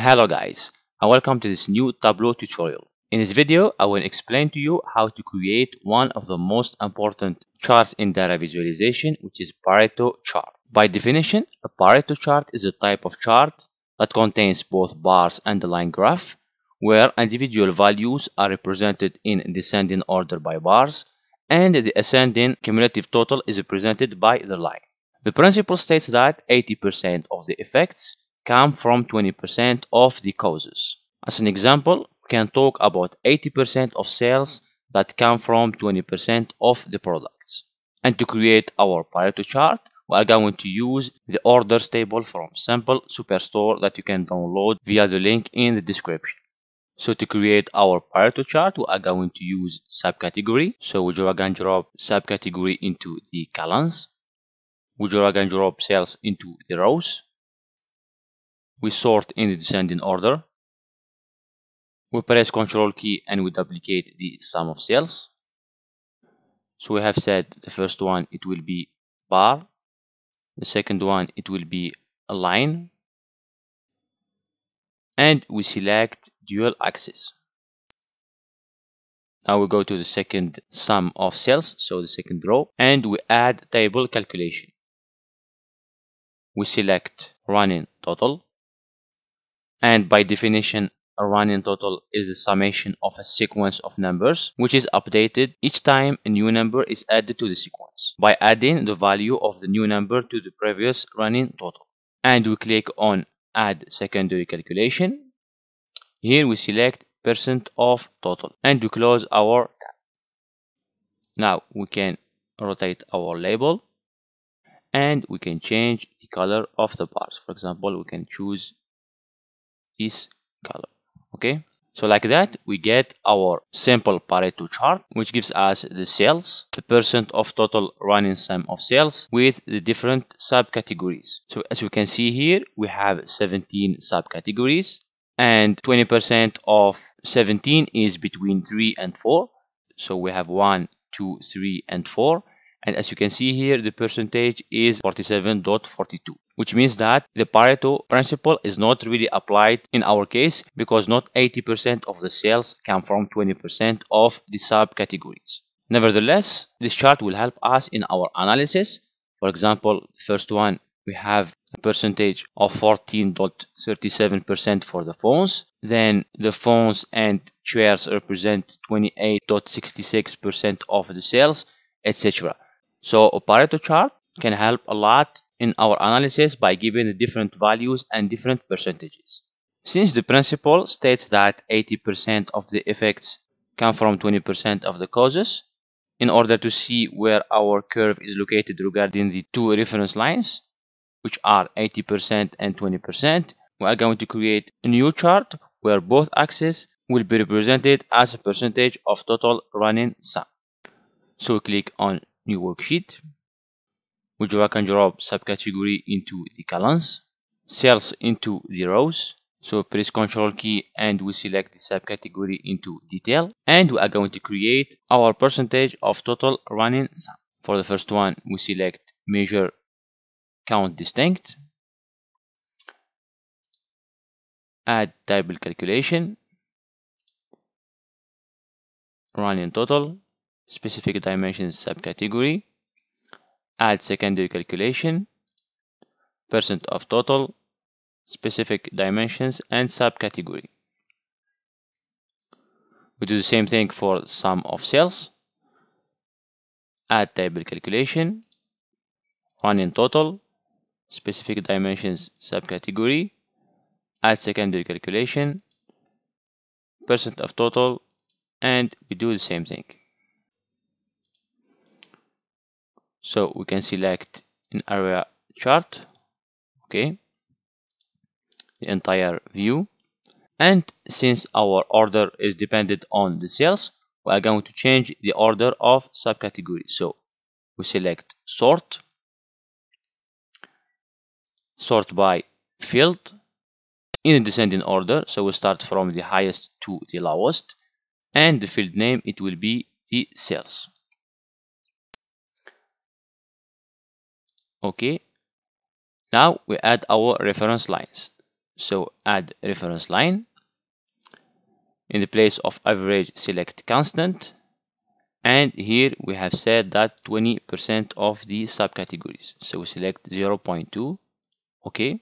Hello guys and welcome to this new Tableau tutorial. In this video I will explain to you how to create one of the most important charts in data visualization which is Pareto chart. By definition a Pareto chart is a type of chart that contains both bars and a line graph where individual values are represented in descending order by bars and the ascending cumulative total is represented by the line. The principle states that 80% of the effects come from 20% of the causes. As an example, we can talk about 80% of sales that come from 20% of the products. And to create our Pareto chart, we are going to use the orders table from Sample Superstore that you can download via the link in the description. So to create our Pareto chart, we are going to use subcategory. So we drag and drop subcategory into the columns. We drag and drop sales into the rows. We sort in the descending order. We press Ctrl key and we duplicate the sum of sales. So we have said the first one it will be bar. The second one it will be a line. And we select dual axis. Now we go to the second sum of sales, so the second row, and we add table calculation. We select running total, and by definition, a running total is the summation of a sequence of numbers, which is updated each time a new number is added to the sequence by adding the value of the new number to the previous running total. And we click on add secondary calculation here we select percent of total and we close our tab. Now we can rotate our label and we can change the color of the bars. For example, we can choose this color. Okay. So like that, we get our simple Pareto chart, which gives us the sales, the percent of total running sum of sales with the different subcategories. So as you can see here, we have 17 subcategories and 20% of 17 is between 3 and 4 so we have 1 2 3 and 4 and as you can see here the percentage is 47.42 which means that the Pareto principle is not really applied in our case because not 80% of the sales come from 20% of the subcategories. Nevertheless, this chart will help us in our analysis. For example, the first one we have a percentage of 14.37% for the phones. Then the phones and chairs represent 28.66% of the sales, etc. So a Pareto chart can help a lot in our analysis by giving different values and different percentages. Since the principle states that 80% of the effects come from 20% of the causes, in order to see where our curve is located regarding the two reference lines, which are 80% and 20%, we are going to create a new chart where both axes will be represented as a percentage of total running sum. So click on new worksheet. We drag and drop subcategory into the columns, sales into the rows. So press Ctrl key and we select the subcategory into detail and we are going to create our percentage of total running sum. For the first one, we select measure count distinct add table calculation running total specific dimensions subcategory add secondary calculation percent of total specific dimensions and subcategory. We do the same thing for sum of sales. Add table calculation run in total specific dimensions subcategory, add secondary calculation, percent of total, and we do the same thing. So we can select an area chart, okay, the entire view. And since our order is dependent on the sales, we are going to change the order of subcategory. So we select sort sort by field in a descending order so we start from the highest to the lowest and the field name it will be the sales okay? Now we add our reference lines. So add reference line in the place of average select constant. And here we have said that 20% of the subcategories. So we select 0.2 okay?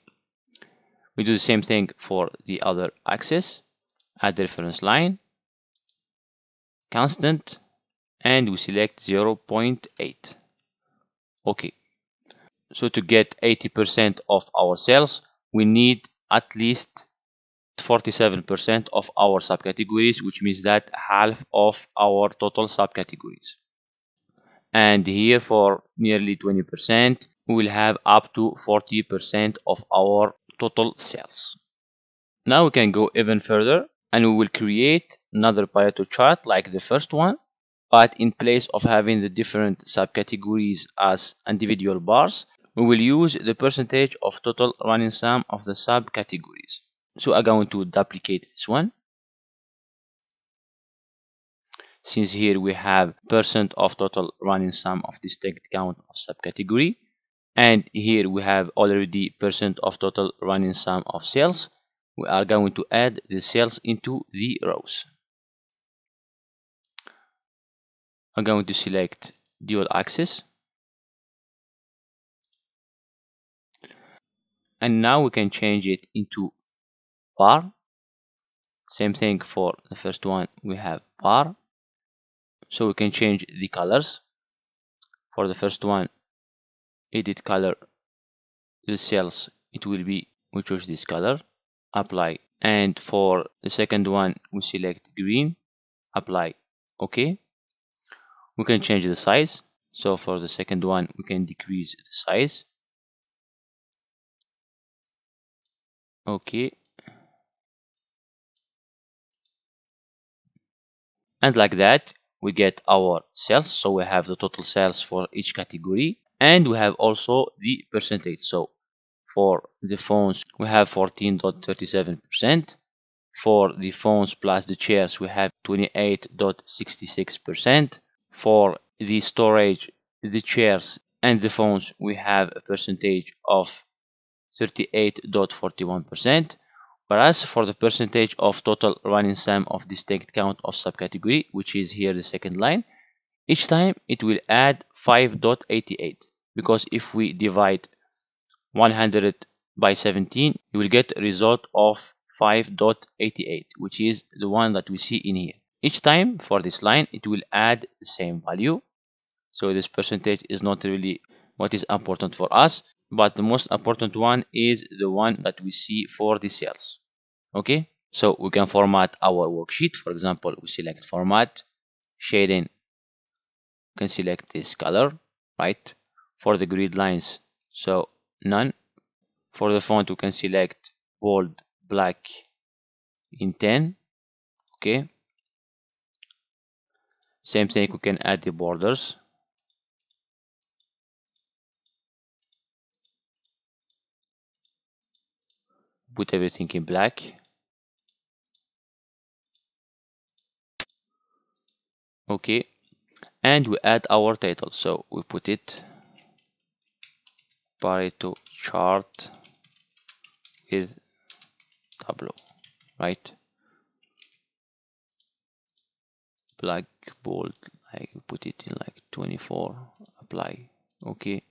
We do the same thing for the other axis. Add reference line constant and we select 0.8 okay so to get 80% of our sales, we need at least 47% of our subcategories, which means that half of our total subcategories. And here for nearly 20%, we will have up to 40% of our total sales. Now we can go even further and we will create another Pareto chart like the first one, but in place of having the different subcategories as individual bars, we will use the percentage of total running sum of the subcategories. So I'm going to duplicate this one. Since here we have percent of total running sum of distinct count of subcategory, and here we have already percent of total running sum of sales, we are going to add the sales into the rows. I'm going to select dual axis. And now we can change it into bar same thing for the first one we have bar so we can change the colors. For the first one edit color the sales it will be we choose this color apply. And for the second one we select green apply. Okay we can change the size. So for the second one we can decrease the size okay and like that we get our sales so we have the total sales for each category. And we have also the percentage. So for the phones we have 14.37 percent. For the phones plus the chairs we have 28.66 percent. For the storage the chairs and the phones we have a percentage of 38.41 percent Whereas for the percentage of total running sum of distinct count of subcategory, which is here the second line, each time it will add 5.88 because if we divide 100 by 17, you will get a result of 5.88, which is the one that we see in here. Each time for this line, it will add the same value. So this percentage is not really what is important for us but the most important one is the one that we see for the sales. Okay? So we can format our worksheet. For example we select format shading we can select this color right? For the grid lines so none. For the font we can select bold black in 10 okay? Same thing we can add the borders put everything in black. Okay and we add our title. So we put it Pareto chart with Tableau right? Black bold I put it in like 24 apply. Okay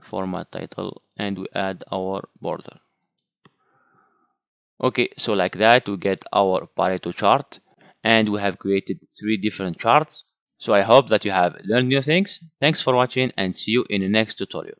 format title. And we add our border okay so like that we get our pareto chart and we have created three different charts. So i hope that you have learned new things. Thanks for watching and see you in the next tutorial